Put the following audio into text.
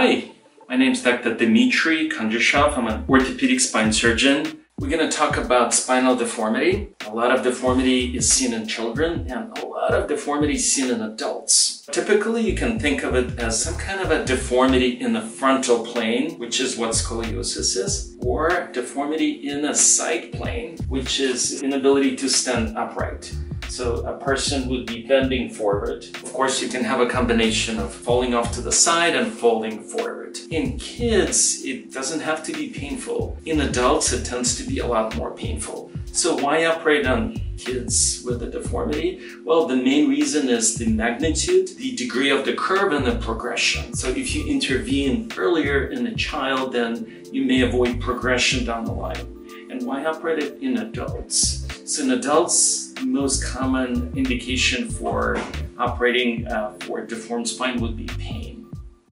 Hi, my name is Dr. Dmitry Kondrashov. I'm an orthopedic spine surgeon. We're going to talk about spinal deformity. A lot of deformity is seen in children and a lot of deformity is seen in adults. Typically, you can think of it as some kind of a deformity in the frontal plane, which is what scoliosis is, or deformity in the side plane, which is inability to stand upright. So a person would be bending forward. Of course, you can have a combination of falling off to the side and falling forward. In kids, it doesn't have to be painful. In adults, it tends to be a lot more painful. So why operate on kids with a deformity? Well, the main reason is the magnitude, the degree of the curve, and the progression. So if you intervene earlier in a child, then you may avoid progression down the line. And why operate it in adults? So in adults, most common indication for operating uh, for deformed spine would be pain.